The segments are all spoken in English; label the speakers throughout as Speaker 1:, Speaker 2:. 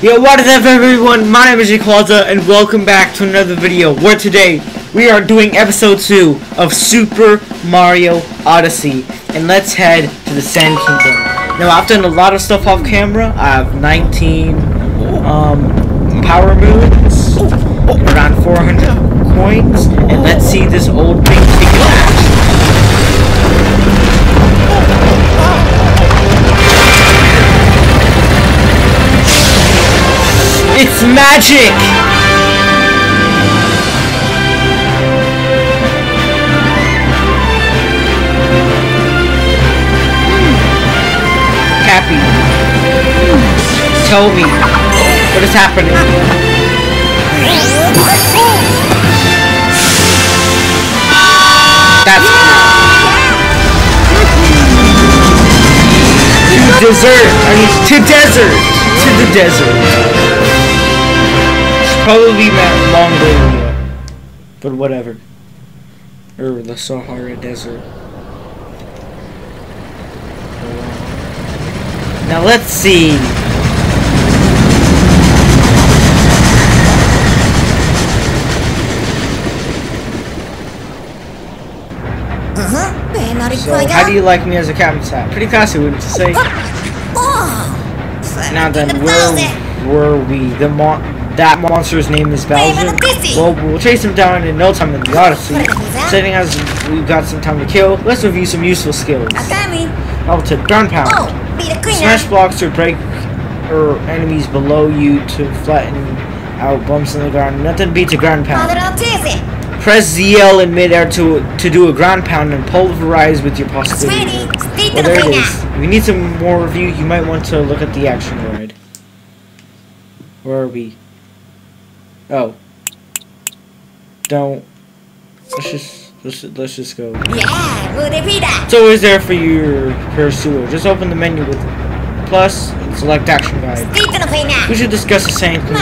Speaker 1: Yo, what is up everyone? My name is Jaequaza and welcome back to another video where today we are doing episode 2 of Super Mario Odyssey and let's head to the Sand Kingdom. Now I've done a lot of stuff off camera. I have 19 um, power moons, around 400 coins, and let's see this old thing take an action. It's magic! Hmm. Cappy, tell me what is happening. That's to desert. I mean, to desert. To the desert. Should probably meant Mongolia, but whatever. Or the Sahara Desert. Now let's see. So, how do you like me as a captain hat? Pretty classy, wouldn't you say? Ah. Now then, where were we? The mon that monster's name is Bowser. Well, we'll chase him down in no time in the Odyssey. Setting as we've got some time to kill, let's review some useful skills. Level to ground pound. Smash blocks or break or enemies below you to flatten out bumps in the ground. Nothing beats a ground pound. Press ZL in midair to to do a ground pound and pulverize with your possibility. Well, there it is. If you need some more review, you might want to look at the action guide. Where are we? Oh. Don't. Let's just let's, let's just go. Yeah, It's always there for your pursuer. Just open the menu with plus and select action guide. We should discuss the same thing.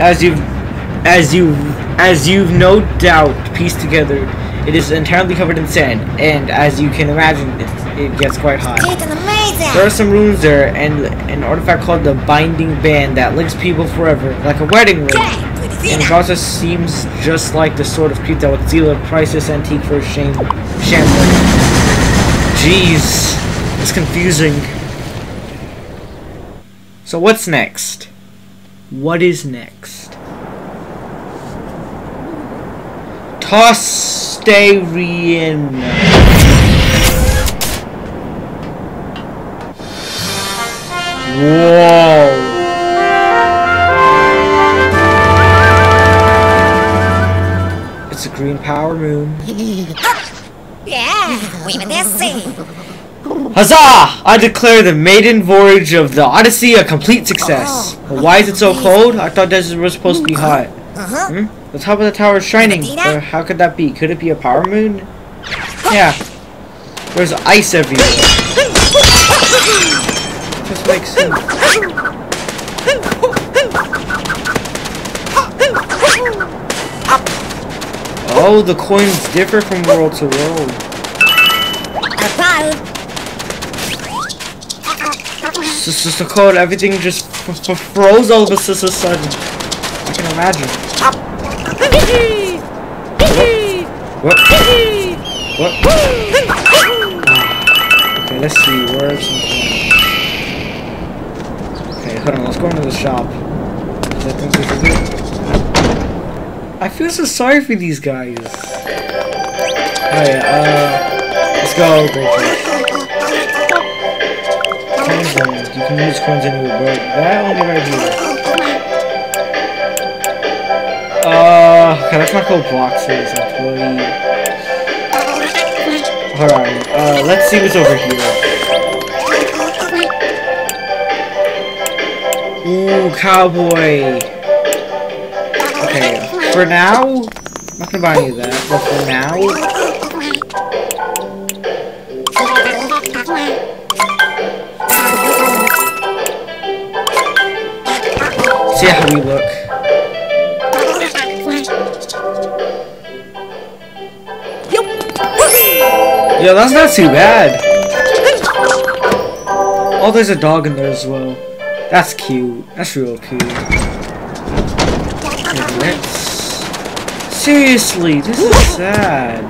Speaker 1: As you've as you as you've no doubt pieced together, it is entirely covered in sand, and as you can imagine, it, it gets quite hot. There are some runes there, and an artifact called the Binding Band that links people forever, like a wedding ring. And the process seems just like the sort of creep that would steal a priceless antique for a shame shambler. Jeez, it's confusing. So what's next? What is next? Tostarena. Whoa. It's a green power moon. Yeah, wait a minute. Huzzah! I declare the maiden voyage of the Odyssey a complete success. But why is it so cold? I thought desert was supposed to be hot. Hmm? The top of the tower is shining. Or how could that be? Could it be a power moon? Yeah. There's ice everywhere. Just makes sense. Oh, the coins differ from world to world. It's just a code. Everything just froze all of a su- su- sudden. I can imagine. What? What? Okay, let's see. Where is? Hold on. Let's go into the shop. I think this is it. I feel so sorry for these guys. Alright, uh, let's go. Coins. You can use coins anywhere, but that only right here. Uh, okay, that's not called boxes. Hold on, uh, let's see what's over here. Ooh, cowboy. Okay, for now, I'm not gonna buy any of that, but for now, see how we look. Yeah, that's not too bad. Oh, there's a dog in there as well. That's cute. That's real cute. Seriously, this is sad.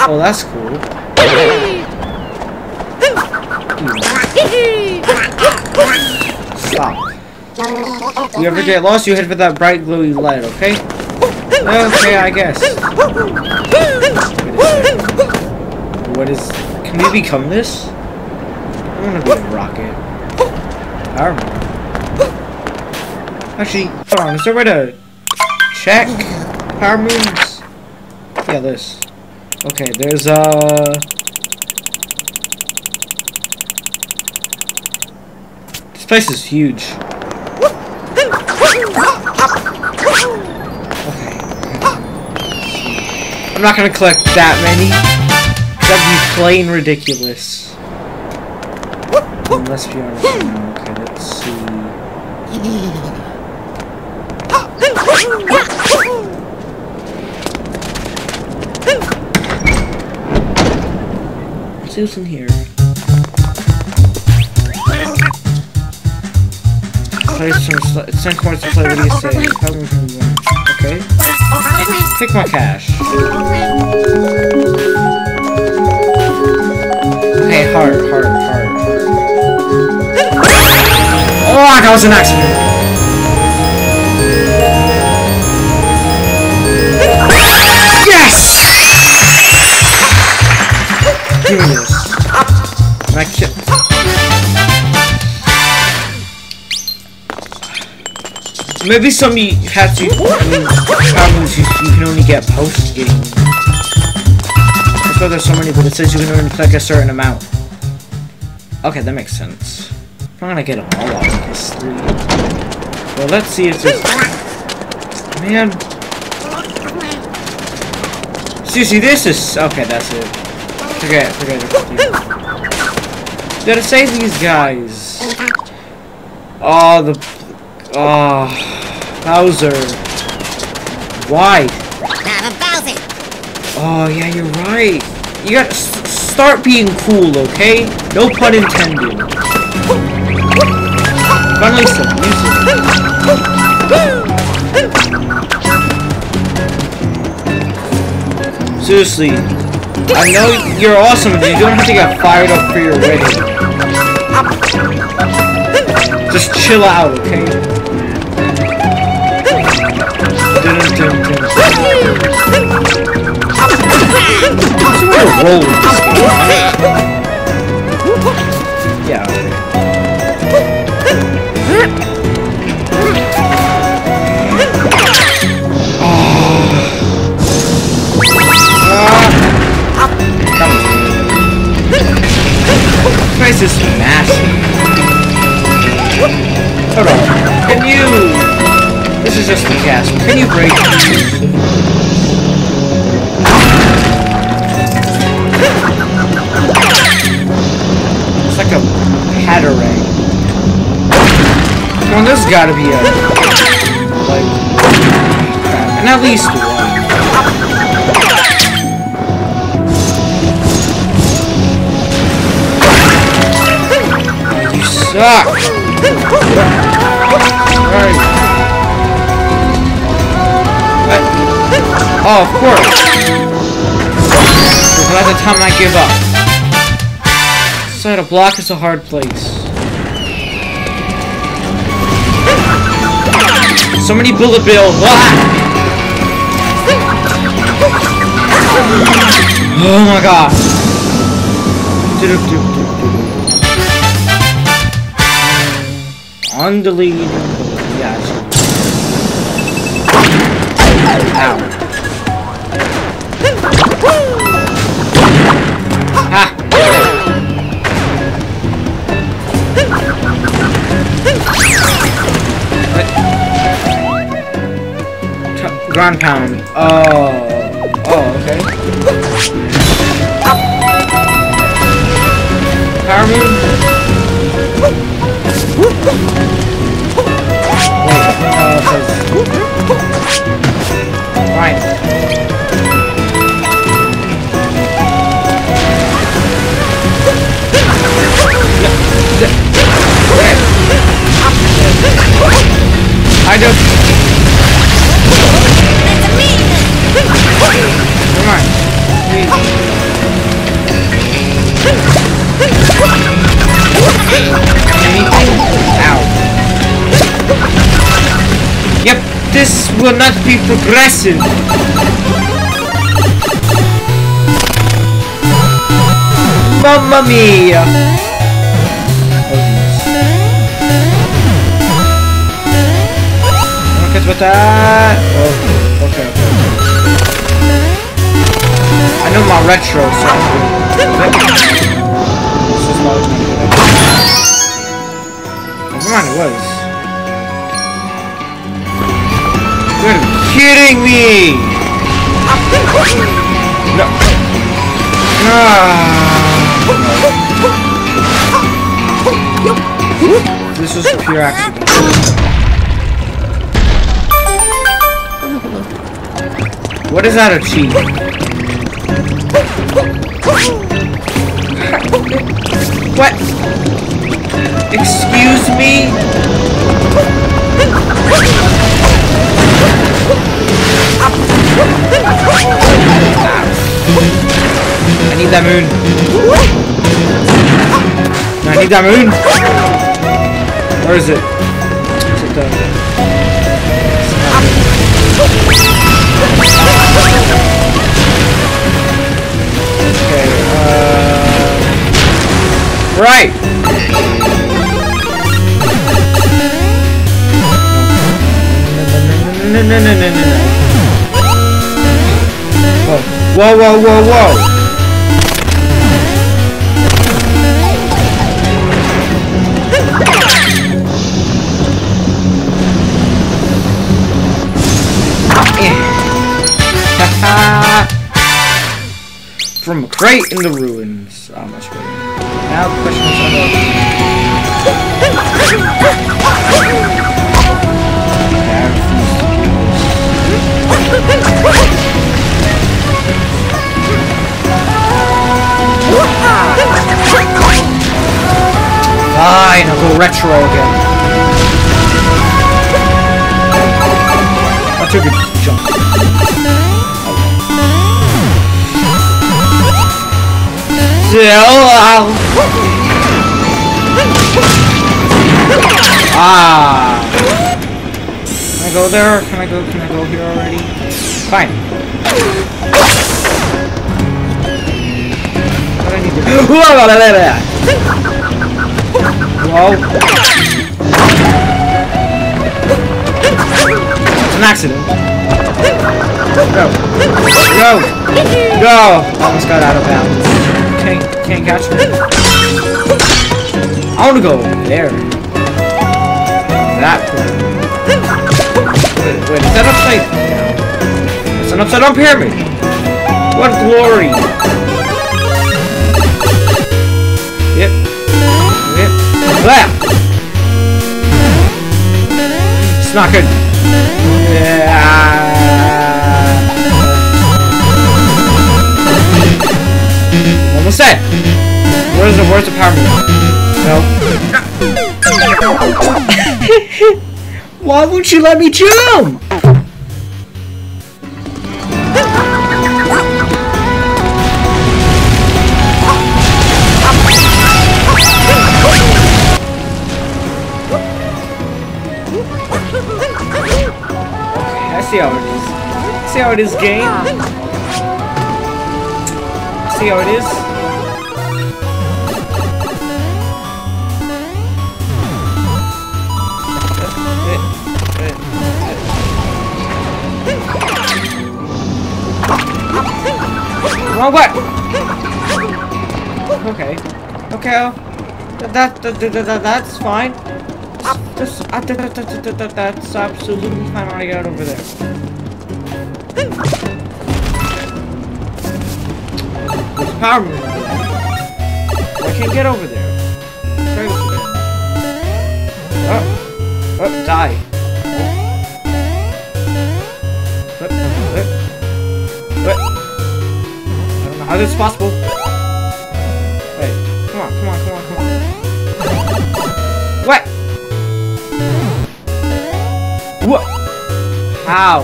Speaker 1: Oh, that's cool. Stop. You ever get lost, you head for that bright glowy light, okay? Okay, I guess. What is... Can we become this? I want to be a rocket. Power Actually, hold on, is there a way to check power moons? Yeah, this. Okay, there's, uh... This place is huge. I'm not gonna collect that many. That'd be plain ridiculous. Let's be honest now. Okay, let's see. Let's in here. Play some. 10 coins to play. What do you say? Okay. Take my cash. Okay, heart, heart, heart. Oh, that was an accident. Yes! This. And I Maybe some you have to. I problems you, you can only get post game. That's why there's so many, but it says you can only collect a certain amount. Okay, that makes sense. I'm gonna get them all obviously. Well, let's see if there's. Man. Seriously, this is. Okay, that's it. Forget, forget it. Gotta save these guys. Oh, the. Oh. Bowser. Why? Not a Bowser. Oh, yeah, you're right. You gotta start being cool, okay? No pun intended. Finally some music. Seriously, I know you're awesome, but you don't have to get fired up for your wedding. Just chill out, okay? This is massive. Hold on. Can you this is just a gas. Can you break? It's like a Hatarang. Come on, there's gotta be a... Like... And at least one. You suck! Alright. Oh, of course. By the time I give up. Side a block is a hard place. So many bullet bills. Ah! Oh my god. Undeleted. Yeah. Ow. compound. Oh. Oh, okay. Power move? Right. I just... Come on. Anything? Ow. Yep, this will not be progressive. Mamma mia! Look at what I... Oh. Know my retro, so This is not Never mind, it was. You're kidding me! No. Ah. This was pure accident. What is that achieve? What? Excuse me? I need that moon. I need that moon. Where is it? Is it. Okay, uh... Right! no. Whoa, whoa, whoa, whoa. From a crate in the ruins. Now the question is Fine, I'll go retro again. I took a jump. Ah! Can I go there? Can I go? Can I go here already? Fine. What do I need to? Whoa. It's an accident. Go. Go. Go. Almost got out of bounds. Can't, can't catch me. I want to go there. That Wait, wait, is that upside down? It's an upside down pyramid. What glory. Yep. Blah! It's not good. Yeah. Almost there. Where's the where's the power No. Why won't you let me jump? see how it is. See how it is, game. See how it is. Wrong way. Okay. Okay. That, that, that, that that's fine. That's, uh, that, that, that, that, that's absolutely fine when I get over there. There's power moon. I can't get over there. Oh. Oh, die. How this possible. Wait. Come on, come on, come on, come on. What? What? How?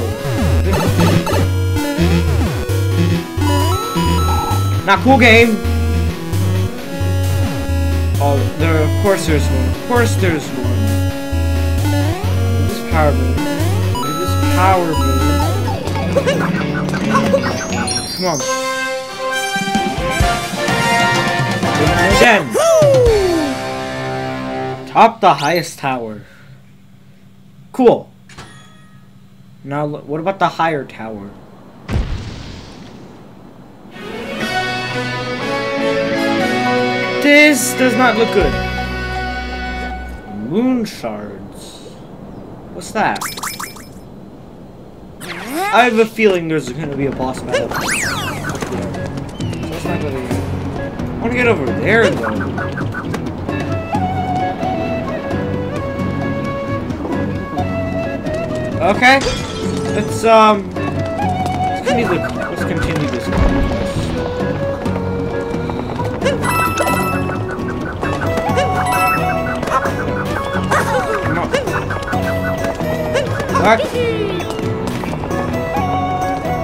Speaker 1: Not cool game. Oh, there. Of course, there's one. Of course, there's one. This power moon. This power moon. Come on. Again. Top the highest tower. Cool. Now, what about the higher tower? This does not look good. Moon shards. What's that? I have a feeling there's gonna be a boss battle. I want to get over there and go. Okay. Let's um let's continue, the, let's continue this. What?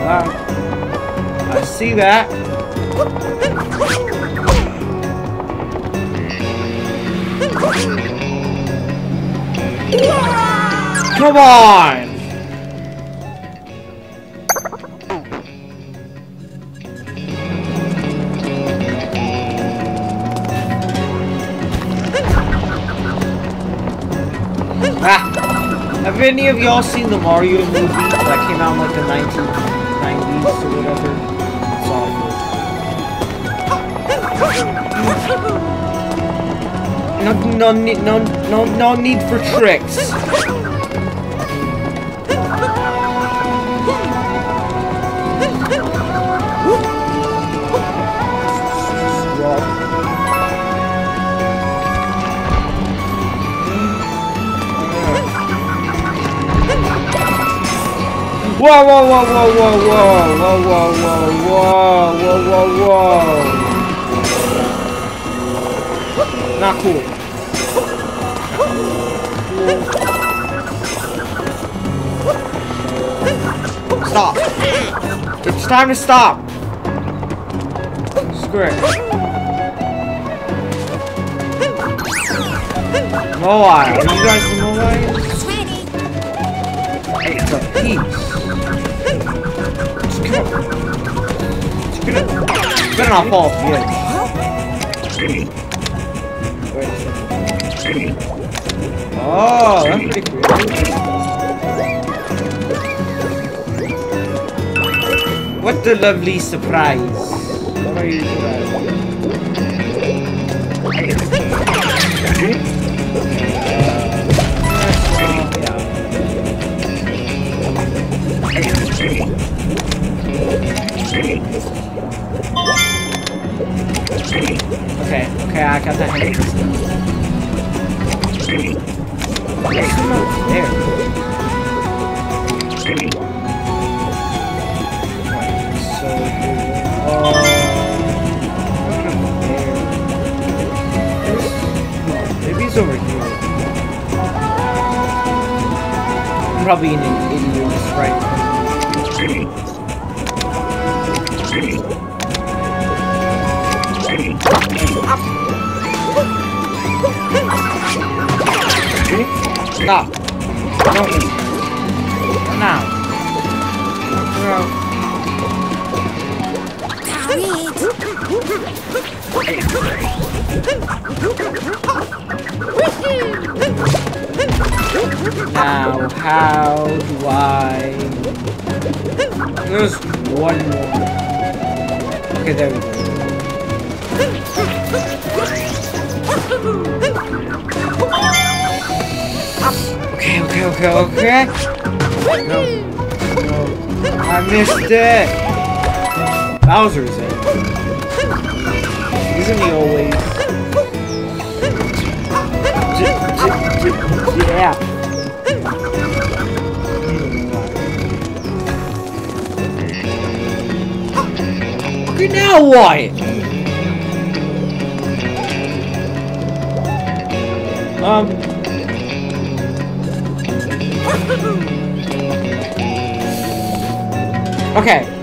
Speaker 1: Um, I see that. Come on! Ah! Have any of y'all seen the Mario movie that came out in like the 1990s or whatever? It's awful. No, no, no, no, no need for tricks. Whoa, whoa, whoa, whoa, whoa, whoa, whoa, whoa, whoa, whoa, whoa, whoa. whoa. Not cool. Stop. It's time to stop. Screw it. Moai. Are you guys the Moai? It's a piece. Come on. Just get it. Better not fall off the. Oh, that's pretty cool. What a lovely surprise. Okay, okay, I got that. hang. There. Maybe he's over here. I'm probably an idiot, right? Stop. Don't leave. Now. Now, how do I... There's one more. Okay, there we go. Okay, okay, okay, okay. No. No. I missed it. Bowser's in. Isn't he always? Yeah. Okay, now what? Um. Okay.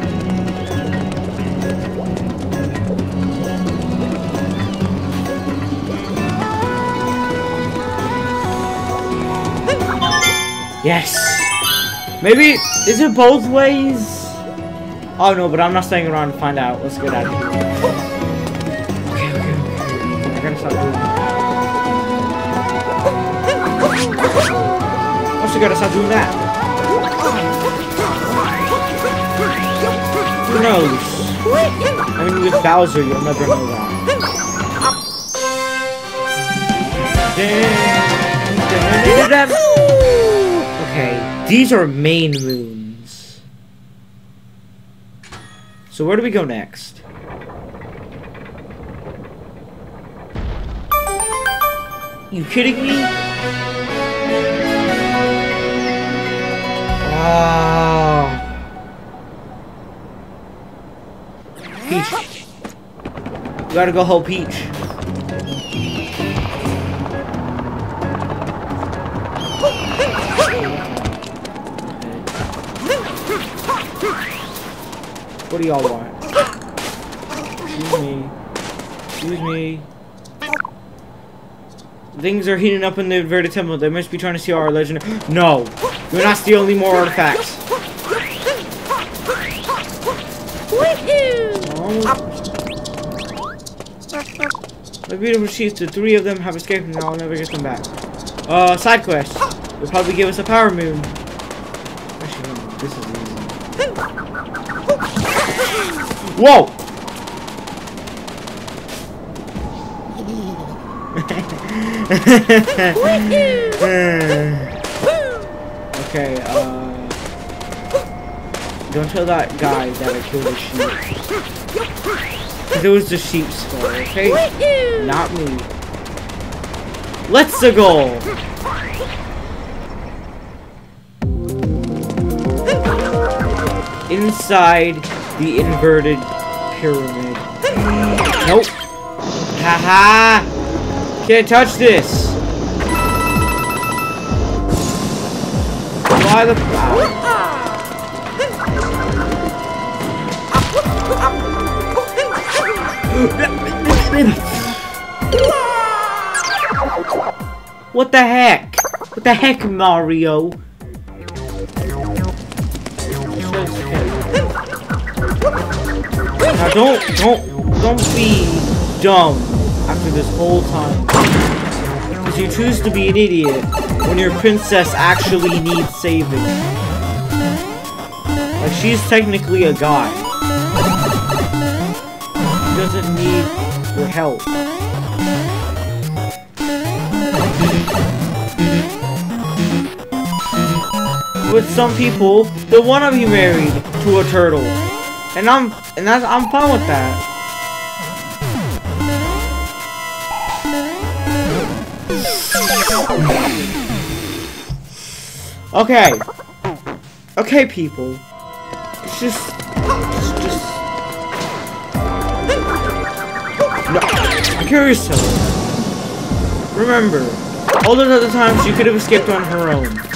Speaker 1: Yes. Maybe, is it both ways? Oh no, but I'm not staying around to find out. Let's get out of here. Okay, okay, okay. I gotta stop doing that. Also gotta stop doing that. Who knows? I mean, with Bowser, you'll never know that. These are main moons. So where do we go next? You kidding me? Oh. Peach. You gotta go help Peach. What do y'all want? Excuse me. Excuse me. Things are heating up in the inverted temple. They must be trying to steal our legend. No! We're not stealing more artifacts. My beautiful chiefs, the three of them have escaped and I'll never get them back. Uh, side quest. They'll probably give us a power moon. Whoa! okay, uh... Don't tell that guy that I killed a sheep. Because it was the sheep's fault, okay? Not me. Let's go! Inside the inverted pyramid. Nope. Haha! -ha. Can't touch this! Why the... what the heck? What the heck, Mario? Now don't, don't, don't be dumb after this whole time. Because you choose to be an idiot when your princess actually needs saving. Like, she's technically a guy doesn't need your help. With some people, they want to be married to a turtle, and I'm and that's I'm fine with that. Okay. Okay, people. It's just No, I'm curious Remember, all those other times you could have escaped on her own.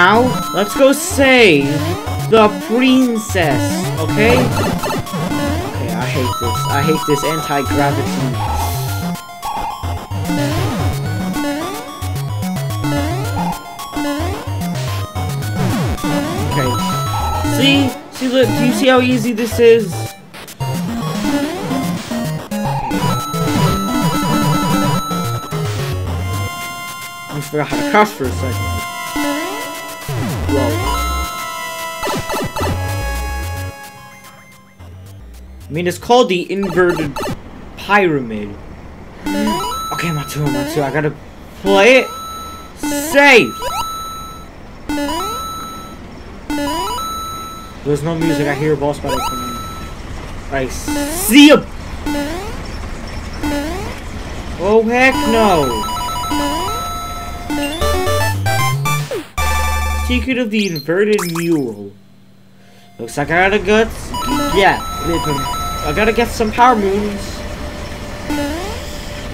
Speaker 1: Now, let's go save the princess, okay? Okay, I hate this. I hate this anti-gravity See? See, look, do you see how easy this is? I forgot how to crouch for a second. I mean, it's called the inverted pyramid. Okay, Matsu, Matsu, I gotta play it safe. There's no music. I hear a boss battle coming. I see him. Oh heck no! Secret of the inverted mule. Looks like I gotta get yeah. I gotta get some power moons.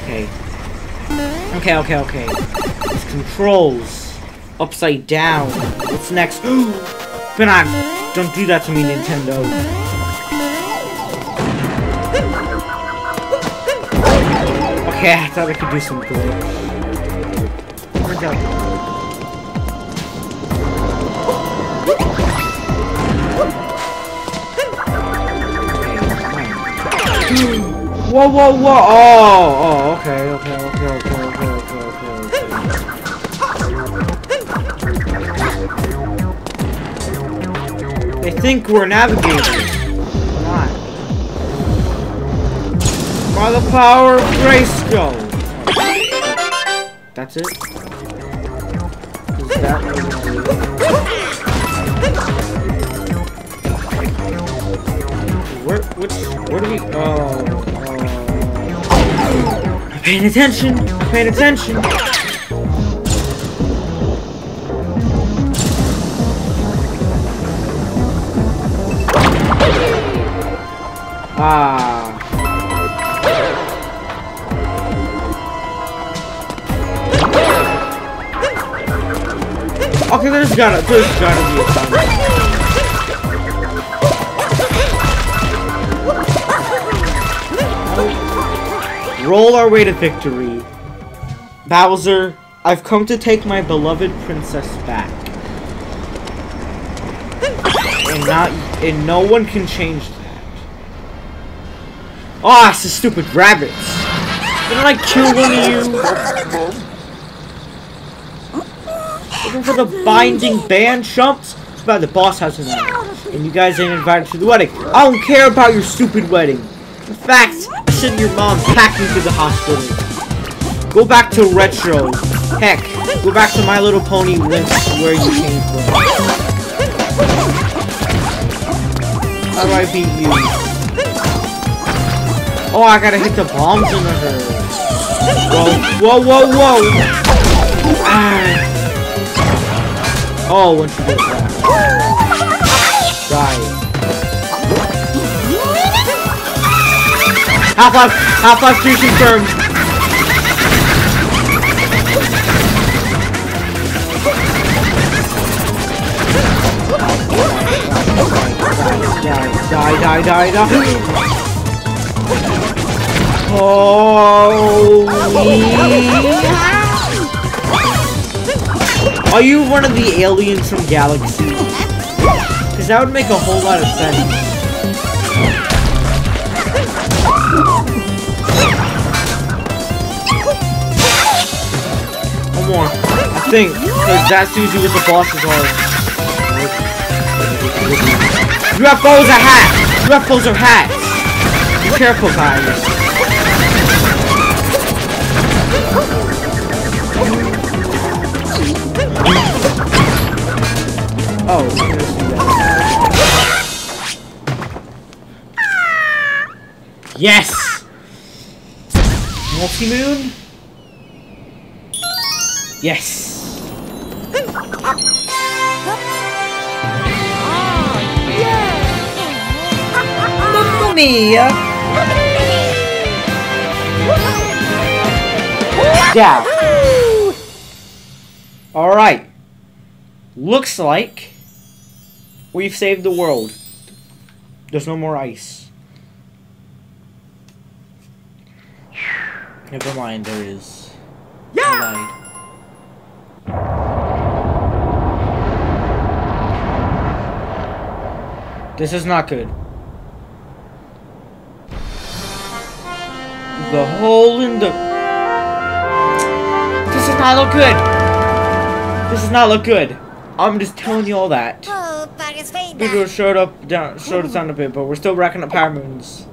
Speaker 1: Okay. Okay, okay, okay. These controls upside down. What's next? But Don't do that to me, Nintendo. Okay, I thought I could do some. Turns out. Whoa, whoa, whoa! Oh, oh, okay, okay, okay, okay, okay, okay, okay. They think we're navigators. We're not. By the power of Grayskull. That's it. Is that where? Which? Where do we? Oh. Paying attention. Paying attention. Ah. Okay, there's gotta, there's gotta be a time. Roll our way to victory. Bowser, I've come to take my beloved princess back. And not, and no one can change that. Ah, oh, it's the stupid rabbits. Didn't I kill one of you? Looking for the binding band chumps? About the boss house there. And you guys ain't invited to the wedding. I don't care about your stupid wedding. In fact, send your mom packing to the hospital. Go back to retro. Heck, go back to My Little Pony Links where you came from. How do I beat you? Oh, I gotta hit the bombs into her. Whoa, whoa, whoa, whoa! Ah. Oh, when she does that. Die. Half-Life! Half-Life 3 confirmed! Die, die, die, die! Oh! Are you one of the aliens from Galaxy? Because that would make a whole lot of sense. More. I think, because that's usually what the bosses are. UFOs are hats! UFOs are hats! Be careful, guys. Oh, Yes! Multi-moon? Yes! Mamma mia! Yeah. Alright. Looks like we've saved the world. There's no more ice. Never mind, there is. Yeah! This is not good. The hole in the... This does not look good! This does not look good. I'm just telling you all that. People showed up down showed us down a bit, but we're still racking up power moons.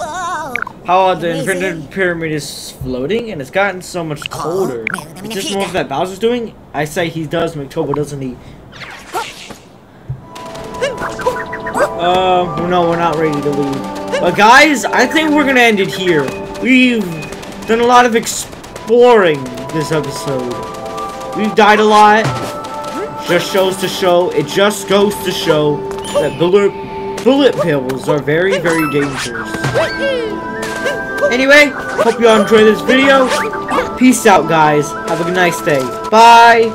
Speaker 1: How the infinite pyramid is floating and it's gotten so much colder. Is this more that Bowser's doing? I say he does, McTobo doesn't he? Uh, no, we're not ready to leave. But guys, I think we're gonna end it here. We've done a lot of exploring this episode. We've died a lot. Just shows to show, it just goes to show that bullet, bullet bills are very, very dangerous. Anyway, hope you all enjoyed this video. Peace out, guys. Have a nice day. Bye.